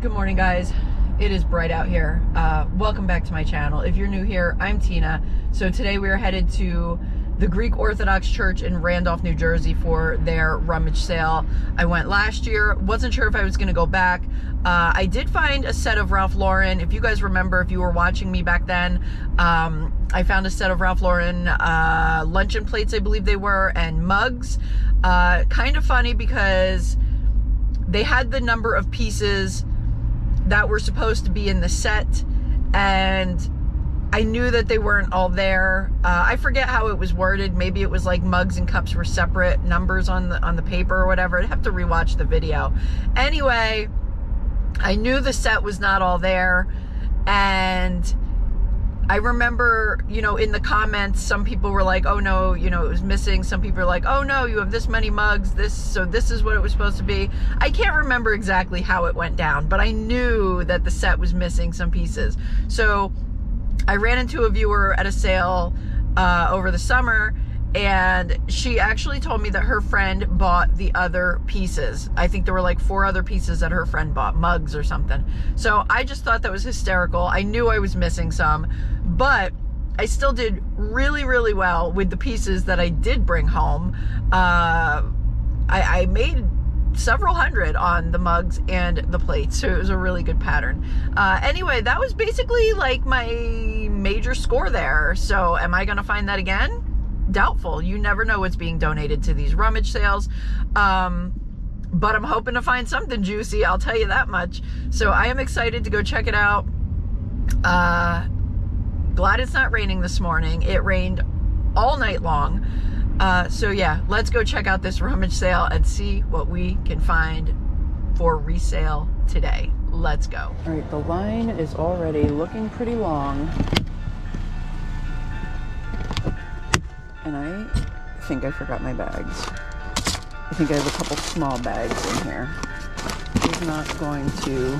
Good morning, guys. It is bright out here. Uh, welcome back to my channel. If you're new here, I'm Tina. So today we are headed to the Greek Orthodox Church in Randolph, New Jersey for their rummage sale. I went last year, wasn't sure if I was going to go back. Uh, I did find a set of Ralph Lauren. If you guys remember, if you were watching me back then, um, I found a set of Ralph Lauren uh, luncheon plates, I believe they were, and mugs. Uh, kind of funny because they had the number of pieces that were supposed to be in the set and I knew that they weren't all there. Uh, I forget how it was worded. Maybe it was like mugs and cups were separate numbers on the on the paper or whatever. I'd have to rewatch the video. Anyway, I knew the set was not all there and I remember, you know, in the comments, some people were like, oh no, you know, it was missing. Some people are like, oh no, you have this many mugs, this, so this is what it was supposed to be. I can't remember exactly how it went down, but I knew that the set was missing some pieces. So I ran into a viewer at a sale uh, over the summer and she actually told me that her friend bought the other pieces. I think there were like four other pieces that her friend bought, mugs or something. So I just thought that was hysterical. I knew I was missing some, but I still did really, really well with the pieces that I did bring home. Uh, I, I made several hundred on the mugs and the plates. So it was a really good pattern. Uh, anyway, that was basically like my major score there. So am I going to find that again? Doubtful. You never know what's being donated to these rummage sales. Um, but I'm hoping to find something juicy, I'll tell you that much. So I am excited to go check it out. Uh, glad it's not raining this morning. It rained all night long. Uh, so yeah, let's go check out this rummage sale and see what we can find for resale today. Let's go. All right, the line is already looking pretty long. And I think I forgot my bags. I think I have a couple small bags in here. It's not going to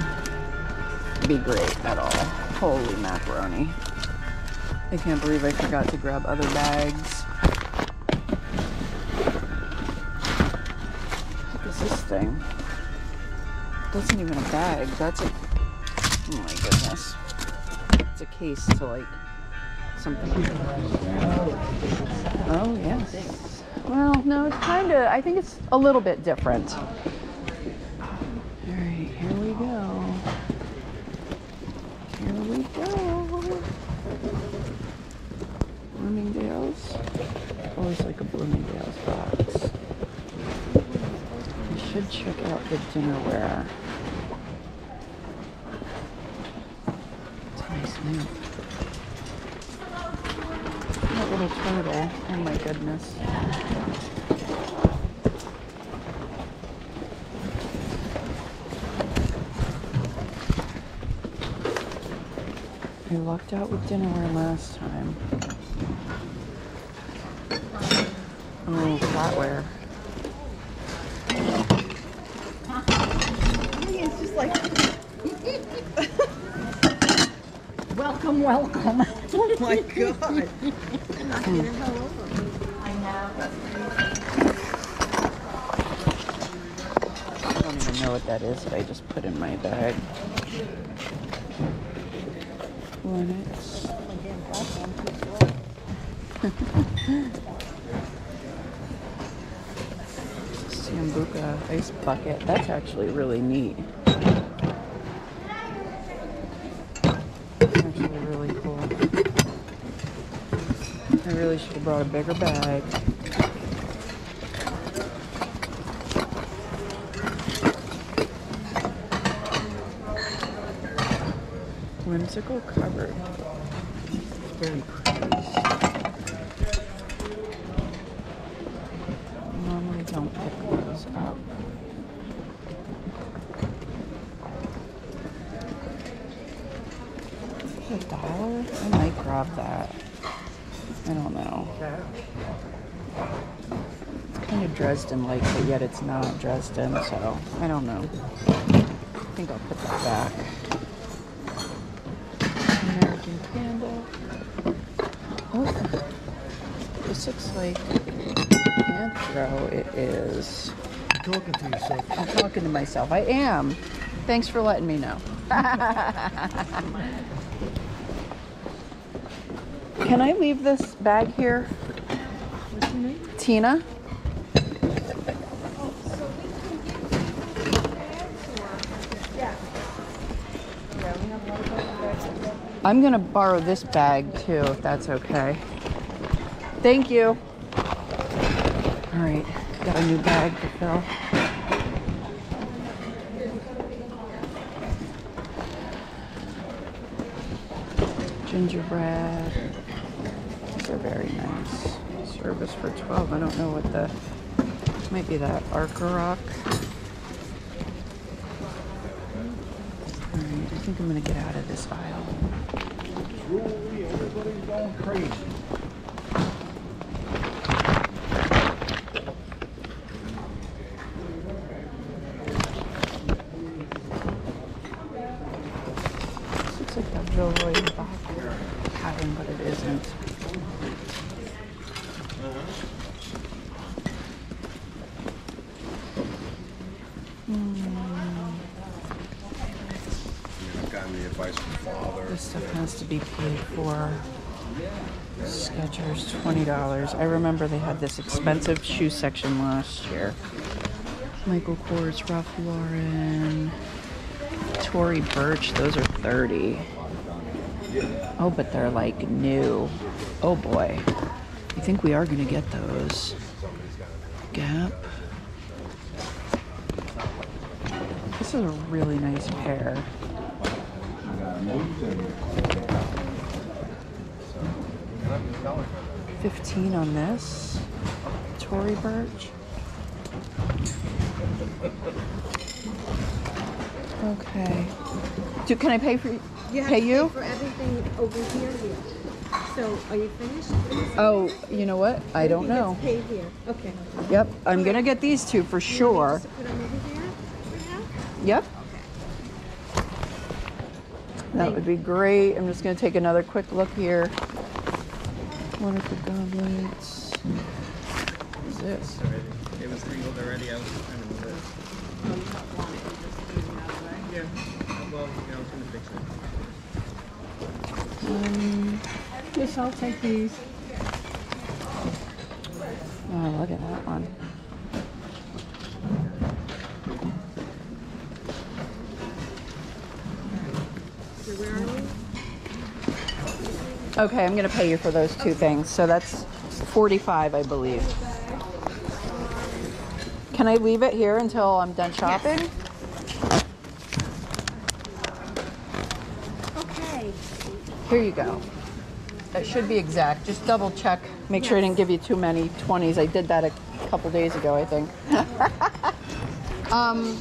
be great at all. Holy macaroni. I can't believe I forgot to grab other bags. What is this thing? That's not even a bag. That's a... Oh my goodness. It's a case to like something. Oh, yes. Well, no, it's kind of, I think it's a little bit different. All right, here we go. Here we go. Bloomingdale's. Always like a Bloomingdale's box. I should check out the dinnerware. It's a nice lamp little turtle. Oh Oh my goodness. I lucked out with dinnerware last time. Oh, flatware. It's just like, welcome, welcome. Oh my god. I know. I don't know what that is that I just put in my bag. Sambuca ice bucket. That's actually really neat. That's actually really cool. I really should have brought a bigger bag. Whimsical cupboard. Very pretty. Normally don't pick those up. A dollar? I might grab that. I don't know. It's kind of Dresden-like, but yet it's not Dresden, so I don't know. I think I'll put that back. American candle. Oh, this looks like. It is. You're talking to yourself. I'm talking to myself. I am. Thanks for letting me know. Can I leave this bag here? What's your name? Tina? I'm gonna borrow this bag too, if that's okay. Thank you. All right, got a new bag to fill. Gingerbread. These are very nice. Service for 12. I don't know what the might be that Arcoroc. Alright, I think I'm gonna get out of this aisle. Jewelry, everybody's going crazy. This looks like that jewelry box pattern, but it isn't. Got any advice from father? This stuff has to be paid for. Skechers, twenty dollars. I remember they had this expensive shoe section last year. Michael Kors, Ralph Lauren, Tory Burch. Those are thirty. Oh, but they're like new. Oh boy, I think we are gonna get those. Gap. This is a really nice pair. 15 on this. Tory Burch. Okay. Do, can I pay for You pay you? for everything over here, here. So, are you finished? Oh, you know what? I don't know. paid here. Okay. Yep, I'm gonna get these two for sure. Just put them over there for now? Yep. That would be great. I'm just gonna take another quick look here. Wonderful goblets. What is this? It was labeled already. I was trying to move it. Yeah. Well, yeah, I was gonna fix it. Um, Yes, I'll take these. oh, look at that one. Okay, I'm gonna pay you for those two things. So that's 45, I believe. Can I leave it here until I'm done shopping? Okay. Here you go. That should be exact. Just double check. Make sure I didn't give you too many 20s. I did that a couple days ago, I think. um,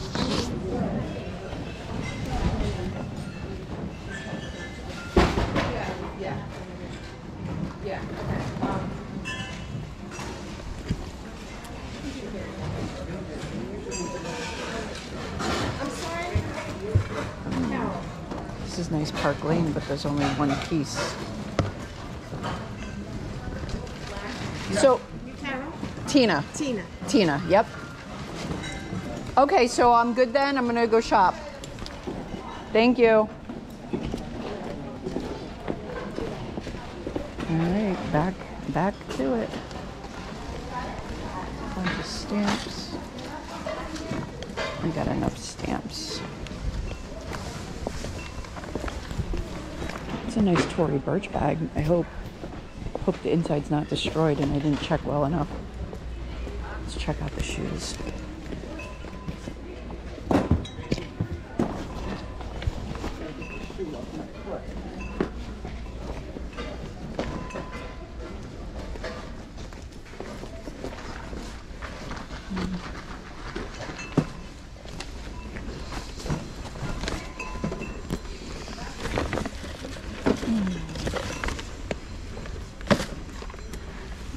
this is nice Park Lane, but there's only one piece. So, Tina. Tina. Tina, yep. Okay, so I'm good then. I'm gonna go shop. Thank you. All right, back back to it. Tory Burch bag. I hope hope the inside's not destroyed and I didn't check well enough. Let's check out the shoes.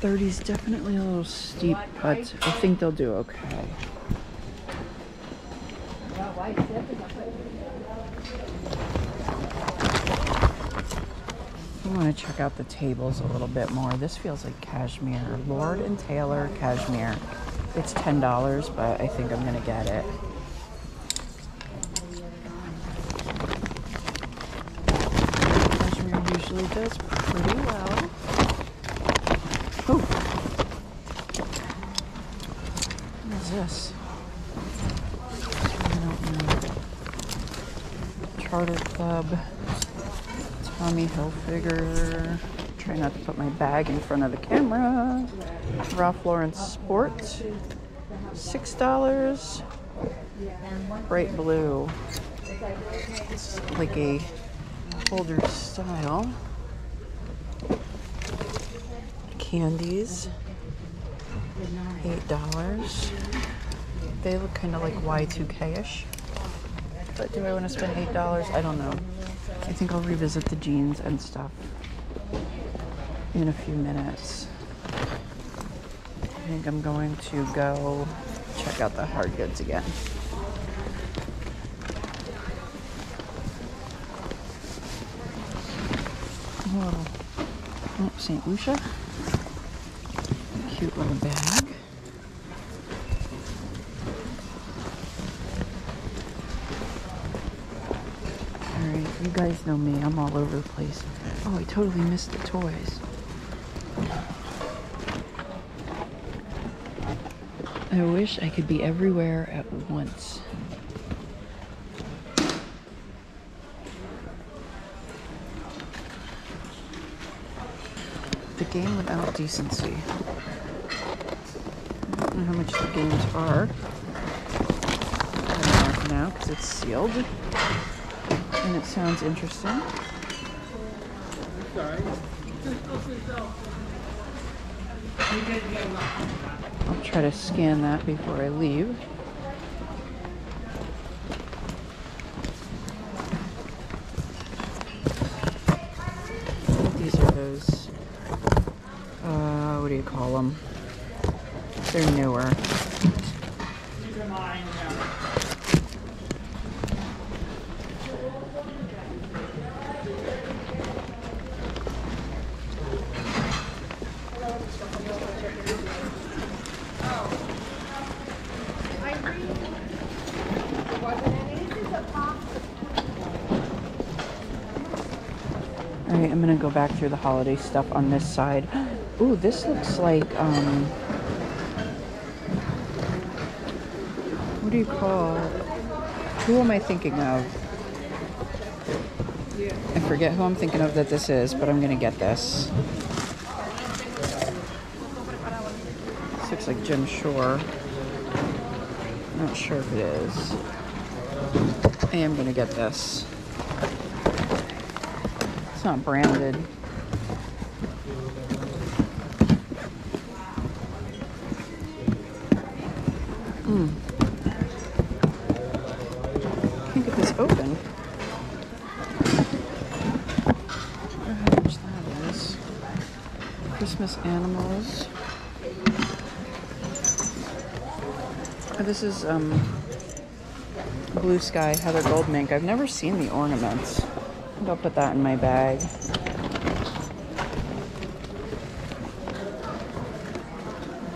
Thirty's definitely a little steep, but I think they'll do okay. I want to check out the tables a little bit more. This feels like cashmere. Lord and Taylor cashmere. It's ten dollars, but I think I'm gonna get it. usually does pretty well. Oh. What is this? I don't know. Charter Tommy Hilfiger. Try not to put my bag in front of the camera. Ralph Lauren Sport. Six dollars. Bright blue. It's like a older style. Candies. Eight dollars. They look kind of like Y2K-ish. But do I want to spend eight dollars? I don't know. I think I'll revisit the jeans and stuff in a few minutes. I think I'm going to go check out the hard goods again. Oh, oh St. Lucia. Cute little bag. Guys know me. I'm all over the place. Oh, I totally missed the toys. I wish I could be everywhere at once. The game without decency. I don't know how much the games are. Now because it's sealed. And it sounds interesting. I'll try to scan that before I leave. These are those, uh, what do you call them? They're newer. All right, I'm gonna go back through the holiday stuff on this side. Ooh, this looks like um, what do you call? Who am I thinking of? I forget who I'm thinking of that this is, but I'm gonna get this. This looks like Jim Shore. Not sure if it is. I am gonna get this. It's not branded. This is um, Blue Sky Heather Goldminc. I've never seen the ornaments. I'll put that in my bag.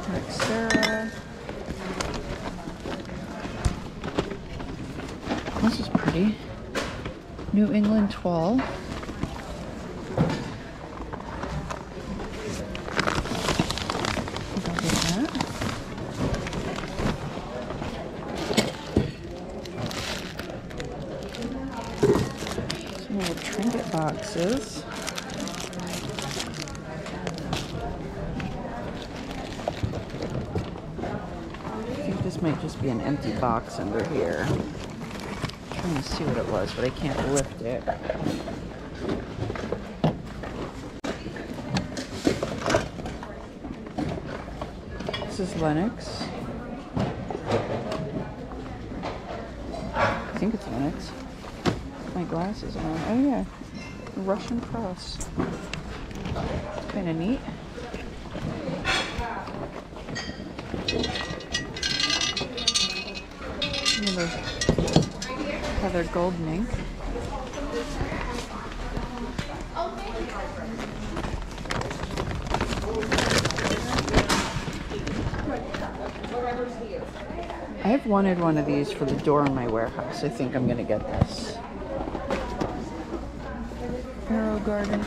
Texera. This is pretty. New England 12. Boxes. I think this might just be an empty box under here. I'm trying to see what it was, but I can't lift it. This is Lenox. I think it's Lenox. My glasses on. Oh yeah, Russian cross. Kind of neat. Heather Goldminc. I've wanted one of these for the door in my warehouse. I think I'm gonna get this. Garden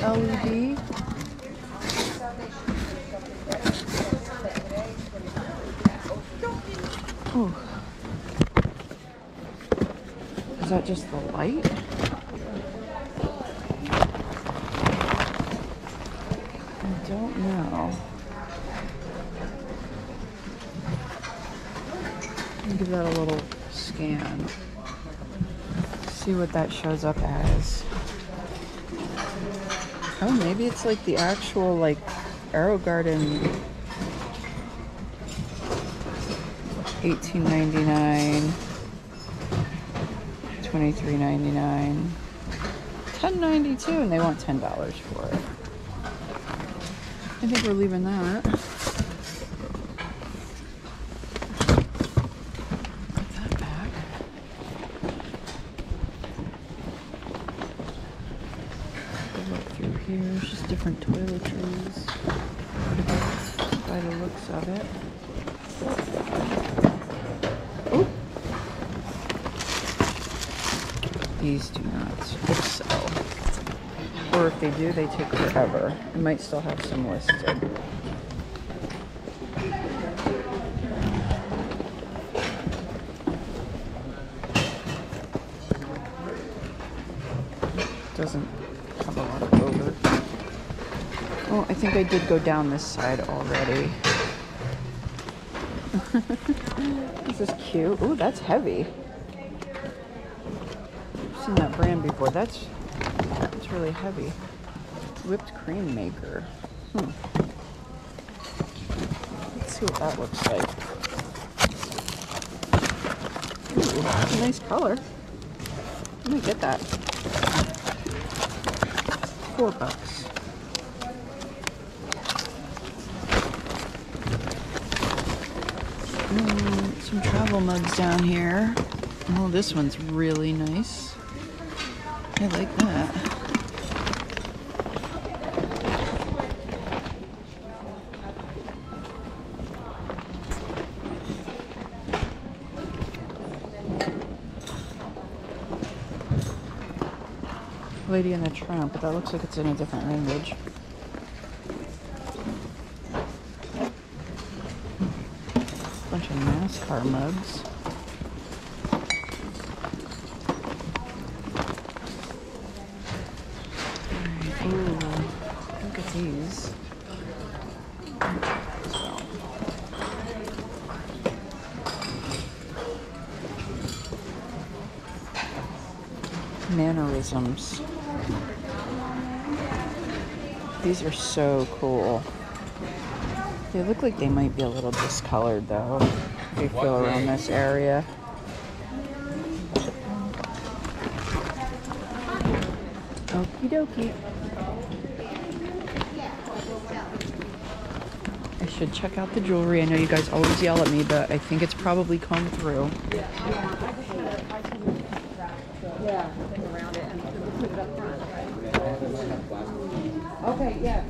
LED. Ooh. Is that just the light? I don't know. Give that a little scan. See what that shows up as. Oh, it's like the actual like AeroGarden 18.99 23.99 10.92 and they want $10 for it. I think we're leaving that. Put that back. Look through here, it's just different toiletries. By the looks of it. Oop. These do not sell. Or if they do, they take forever. I might still have some listed. Doesn't have a lot of odor. Oh, I think I did go down this side already. this is cute. Ooh, that's heavy. I've seen that brand before. That's that's really heavy. Whipped cream maker. Hmm. Let's see what that looks like. Ooh, nice color. Let me get that. Four bucks. Mm, some travel mugs down here. Oh, this one's really nice. I like that. Lady and the Tramp, but that looks like it's in a different language. NASCAR mugs. These. Mannerisms. These are so cool. They look like they might be a little discolored though. They feel around this area. Okie dokie. I should check out the jewelry. I know you guys always yell at me, but I think it's probably come through. Yeah, thing around it and put it up front. Okay, yeah.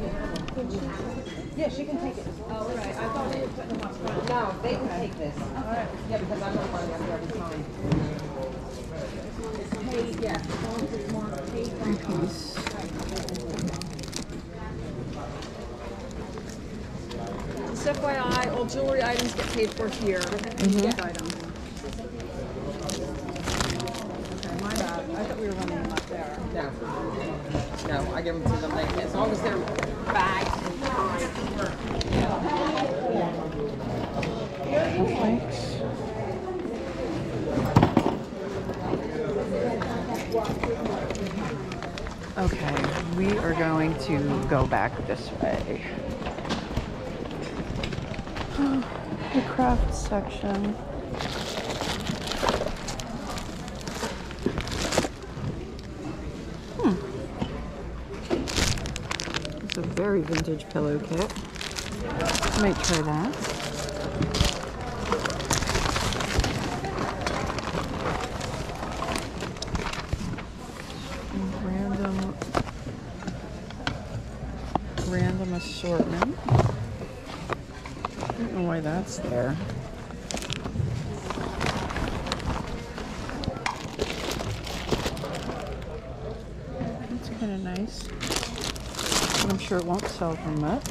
Yeah, she can take it. Oh, right, I thought they were putting them up front. No, they can take this. Yeah, because I'm not running there every time. It's paid, yeah, as long as it's marked paid from Piece. Just FYI, all jewelry items get paid for here. Mm-hmm. Gift items. Okay, my bad. I thought we were running them up there. No, no, I give them to them like as long as they're bagged and. Okay, we are going to go back this way. The craft section. Hmm. It's a very vintage pillow kit. Might try that. Random, random assortment. I don't know why that's there. It's kind of nice. I'm sure it won't sell for much.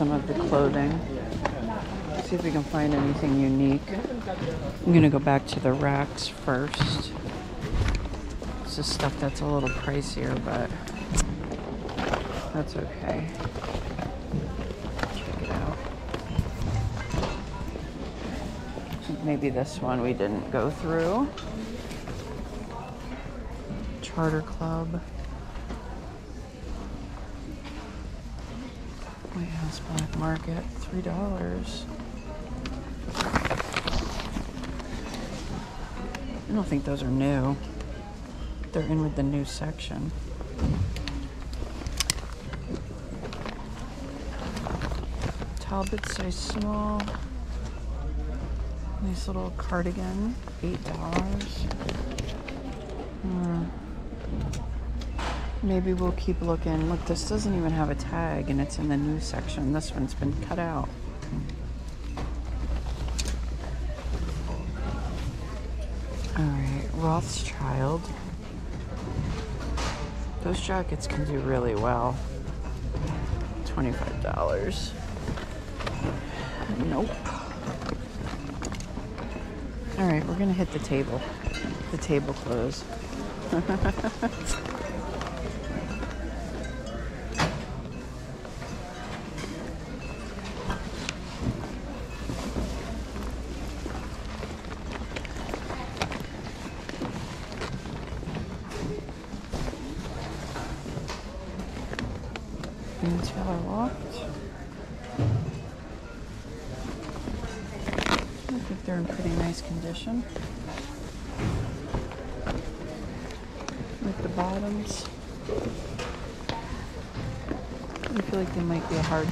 Some of the clothing. See if we can find anything unique. I'm gonna go back to the racks first. This is stuff that's a little pricier, but that's okay. Check it out. Maybe this one we didn't go through. Charter Club. House Black Market, three dollars. I don't think those are new. They're in with the new section. Talbot size small. Nice little cardigan, eight dollars. Hmm. Maybe we'll keep looking. Look, this doesn't even have a tag and it's in the new section. This one's been cut out. Alright, Rothschild. Those jackets can do really well. $25. Nope. Alright, we're gonna hit the table. The table clothes.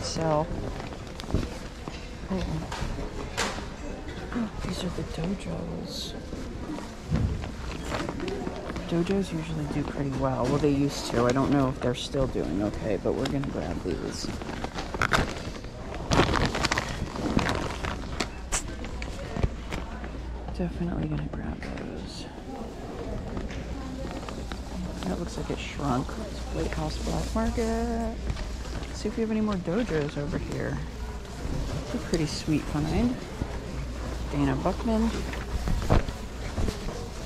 sell. Oh. Oh, these are the dojos. Dojos usually do pretty well. Well, they used to. I don't know if they're still doing okay, but we're gonna grab these. Definitely gonna grab those. That looks like it shrunk. It's House Black Market. See if we have any more dojos over here. A pretty sweet find. Dana Buchman.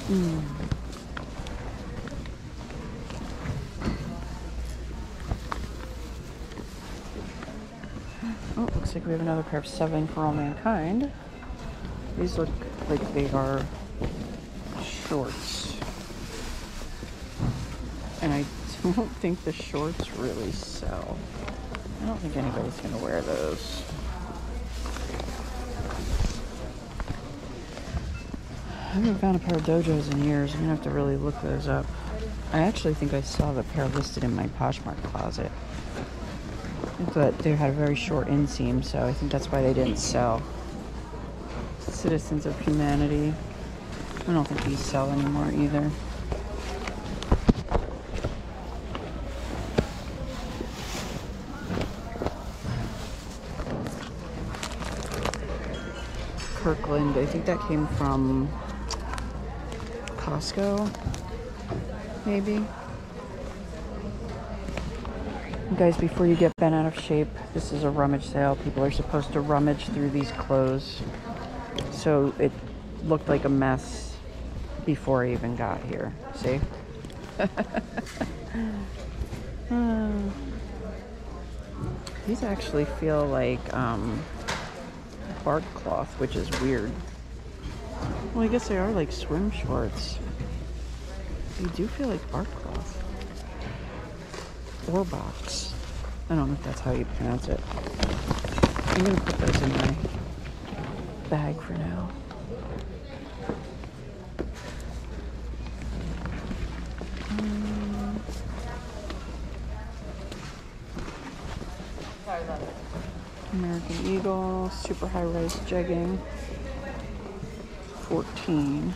Hmm. Oh, looks like we have another pair of Seven for All Mankind. These look like they are shorts. And I don't think the shorts really sell. I don't think anybody's gonna wear those. I haven't found a pair of dojos in years. I'm gonna have to really look those up. I actually think I saw the pair listed in my Poshmark closet. But they had a very short inseam, so I think that's why they didn't sell. Citizens of Humanity. I don't think these sell anymore either. Kirkland. I think that came from Costco, maybe. Guys, before you get bent out of shape, this is a rummage sale. People are supposed to rummage through these clothes. So it looked like a mess before I even got here. See? Hmm. These actually feel like um, bark cloth, which is weird. Well, I guess they are like swim shorts. They do feel like bark cloth. Orbox. I don't know if that's how you pronounce it. I'm gonna put those in my bag for now. American Eagle, super high rise jegging, 14.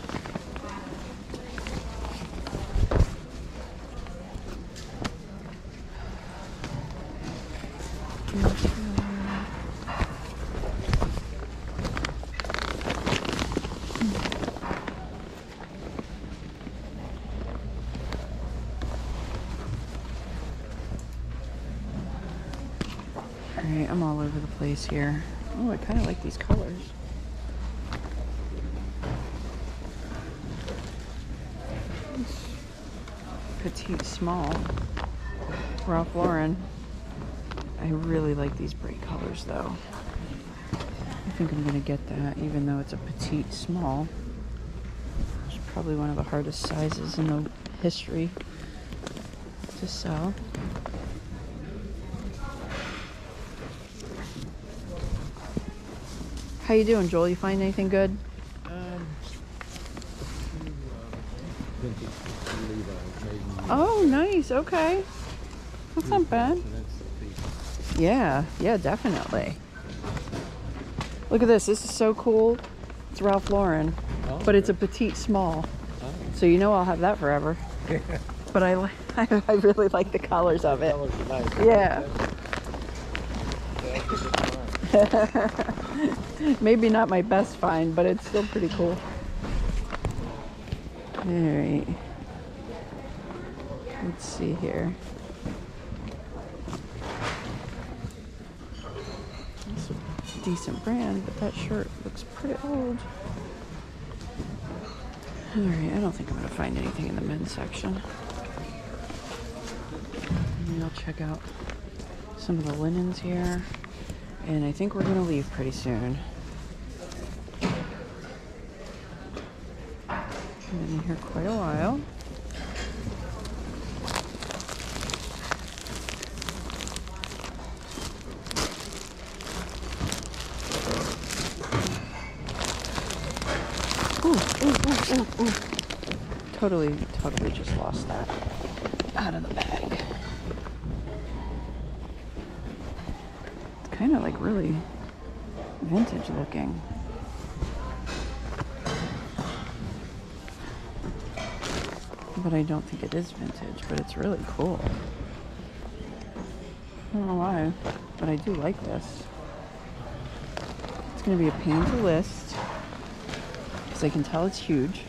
Alright, I'm all over the place here. Oh, I kind of like these colors. Petite small. Ralph Lauren. I really these bright colors though. I think I'm gonna get that even though it's a petite small. It's probably one of the hardest sizes in the history to sell. How you doing, Joel? You find anything good? Um, Oh, nice. Okay. That's not bad. Yeah, yeah, definitely. Look at this. This is so cool. It's Ralph Lauren, but it's a petite small. So you know I'll have that forever. but I, I, I really like the colors of it. Yeah. Maybe not my best find, but it's still pretty cool. All right. Let's see here. It's a decent brand, but that shirt looks pretty old. All right, I don't think I'm gonna find anything in the men's section. Maybe I'll check out some of the linens here. And I think we're gonna leave pretty soon. Been in here quite a while. Ooh, ooh, ooh. Totally, totally just lost that out of the bag. It's kind of like really vintage looking. But I don't think it is vintage, but it's really cool. I don't know why, but I do like this. It's going to be a pain to list because I can tell it's huge.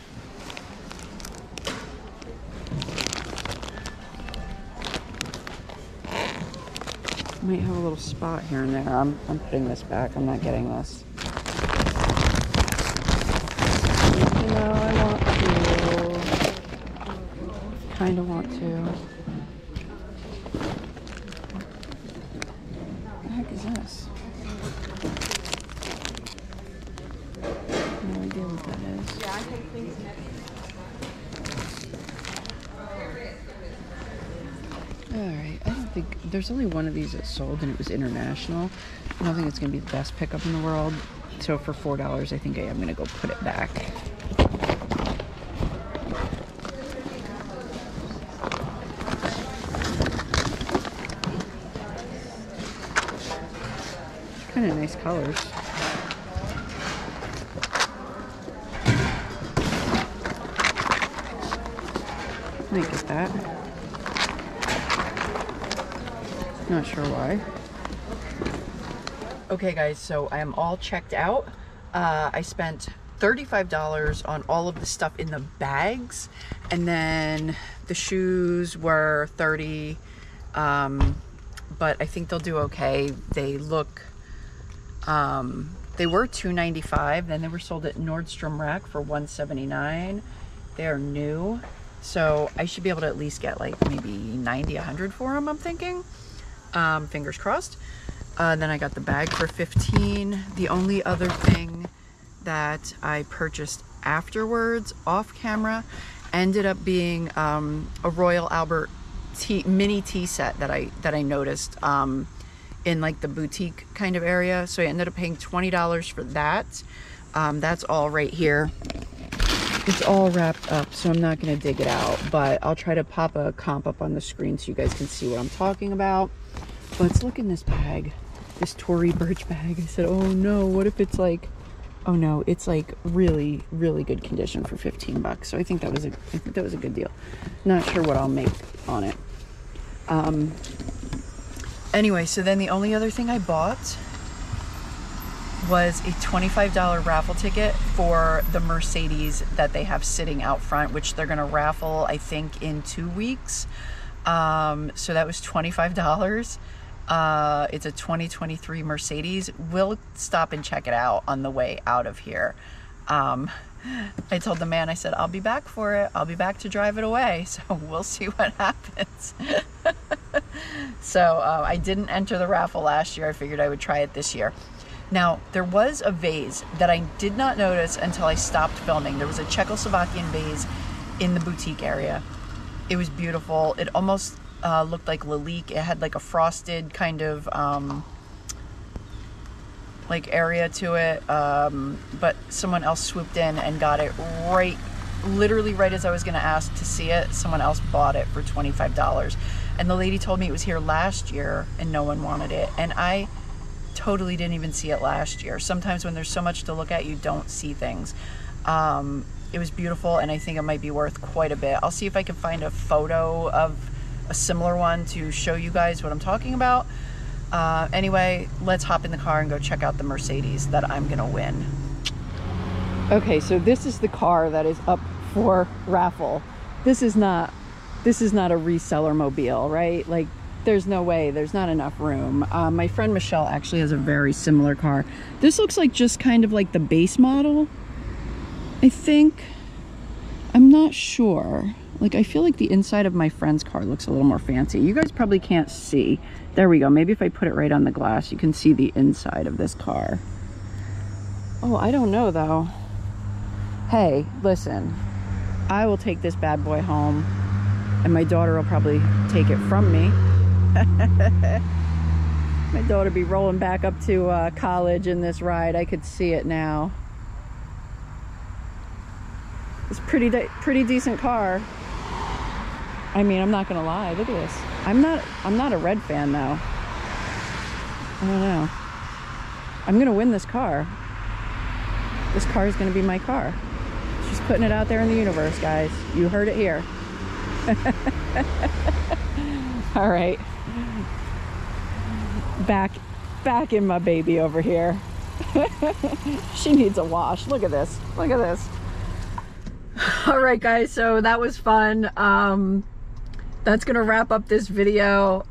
Might have a little spot here and there. I'm, I'm putting this back. I'm not getting this. You know, I want to. Kind of want to. What the heck is this? No idea what that is. Think there's only one of these that sold and it was international. I don't think it's gonna be the best pickup in the world. So for four dollars I think I am gonna go put it back. Kind of nice colors. Not sure why. Okay, guys, so I am all checked out. Uh, I spent $35 on all of the stuff in the bags, and then the shoes were 30 um, but I think they'll do okay. They look, um, they were 295 then they were sold at Nordstrom Rack for 179 They're new, so I should be able to at least get like maybe 90, 100 for them, I'm thinking um, fingers crossed. Uh, then I got the bag for 15. The only other thing that I purchased afterwards, off camera, ended up being um, a Royal Albert tea mini tea set that I that I noticed um, in like the boutique kind of area. So I ended up paying twenty dollars for that. Um, that's all right here. It's all wrapped up, so I'm not gonna dig it out, but I'll try to pop a comp up on the screen so you guys can see what I'm talking about. Let's look in this bag, this Tory Burch bag. I said, oh no, what if it's like oh no it's like really really good condition for 15 bucks. So i think that was a i think that was a good deal. Not sure what i'll make on it. Um anyway so then the only other thing i bought was a $25 raffle ticket for the mercedes that they have sitting out front which they're going to raffle i think in two weeks. Um so that was $25 uh, it's a 2023 Mercedes. We'll stop and check it out on the way out of here. Um, I told the man, I said, I'll be back for it. I'll be back to drive it away. So we'll see what happens. so uh, I didn't enter the raffle last year. I figured I would try it this year. Now, there was a vase that I did not notice until I stopped filming. There was a Czechoslovakian vase in the boutique area. It was beautiful. It almost uh, looked like Lalique. It had like a frosted kind of um, like area to it. Um, but someone else swooped in and got it right, literally right as I was going to ask to see it. Someone else bought it for $25. And the lady told me it was here last year and no one wanted it. And I totally didn't even see it last year. Sometimes when there's so much to look at, you don't see things. Um, it was beautiful and I think it might be worth quite a bit. I'll see if I can find a photo of a similar one to show you guys what I'm talking about. Uh, anyway, let's hop in the car and go check out the Mercedes that I'm gonna win. Okay, so this is the car that is up for raffle. This is not, this is not a reseller mobile, right? Like, there's no way, there's not enough room. Uh, my friend Michelle actually has a very similar car. This looks like just kind of like the base model, I think. I'm not sure. Like, I feel like the inside of my friend's car looks a little more fancy. You guys probably can't see. There we go. Maybe if I put it right on the glass, you can see the inside of this car. Oh, I don't know, though. Hey, listen. I will take this bad boy home, and my daughter will probably take it from me. my daughter be rolling back up to uh, college in this ride. I could see it now. It's pretty, pretty decent car. I mean, I'm not gonna lie. Look at this. I'm not. I'm not a red fan though. I don't know. I'm gonna win this car. This car is gonna be my car. She's putting it out there in the universe, guys. You heard it here. All right. Back, back in my baby over here. she needs a wash. Look at this. Look at this. All right, guys. So that was fun. Um, that's gonna wrap up this video.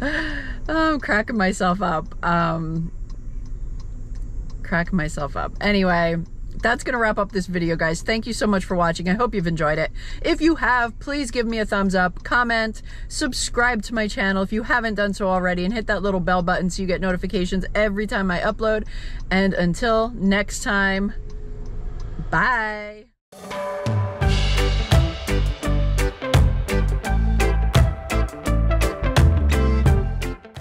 oh, I'm cracking myself up. Um, cracking myself up. Anyway, that's gonna wrap up this video, guys. Thank you so much for watching. I hope you've enjoyed it. If you have, please give me a thumbs up, comment, subscribe to my channel if you haven't done so already, and hit that little bell button so you get notifications every time I upload. And until next time, bye.